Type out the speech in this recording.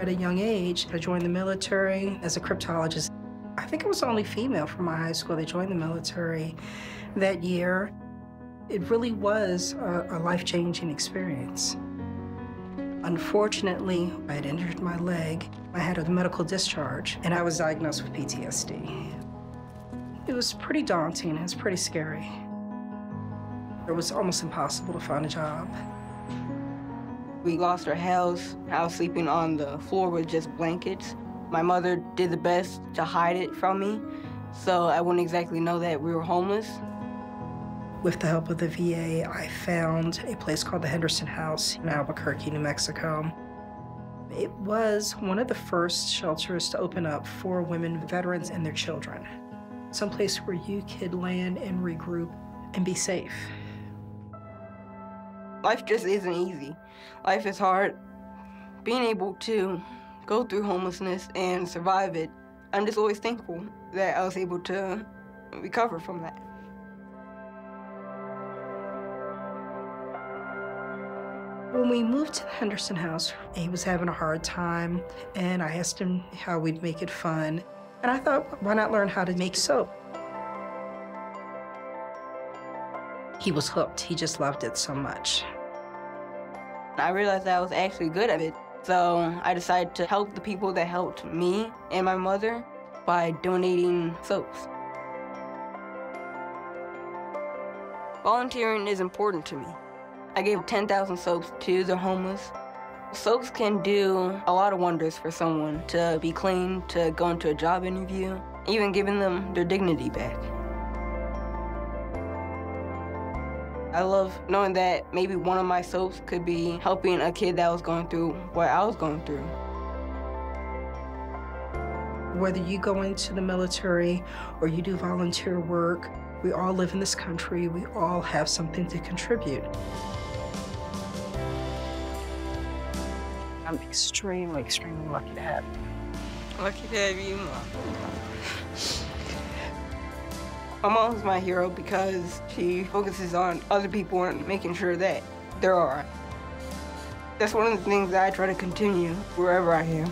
At a young age, I joined the military as a cryptologist. I think it was the only female from my high school that joined the military that year. It really was a, a life-changing experience. Unfortunately, I had injured my leg. I had a medical discharge, and I was diagnosed with PTSD. It was pretty daunting, it was pretty scary. It was almost impossible to find a job. We lost our house. I was sleeping on the floor with just blankets. My mother did the best to hide it from me, so I wouldn't exactly know that we were homeless. With the help of the VA, I found a place called the Henderson House in Albuquerque, New Mexico. It was one of the first shelters to open up for women veterans and their children. Some place where you could land and regroup and be safe. Life just isn't easy. Life is hard. Being able to go through homelessness and survive it, I'm just always thankful that I was able to recover from that. When we moved to the Henderson house, he was having a hard time, and I asked him how we'd make it fun. And I thought, why not learn how to make soap? He was hooked. He just loved it so much. I realized I was actually good at it. So I decided to help the people that helped me and my mother by donating soaps. Volunteering is important to me. I gave 10,000 soaps to the homeless. Soaps can do a lot of wonders for someone to be clean, to go into a job interview, even giving them their dignity back. I love knowing that maybe one of my soaps could be helping a kid that was going through what I was going through. Whether you go into the military or you do volunteer work, we all live in this country. We all have something to contribute. I'm extremely, extremely lucky to have you. Lucky to have you, Mom. My mom's my hero because she focuses on other people and making sure that they're all right. That's one of the things that I try to continue wherever I am.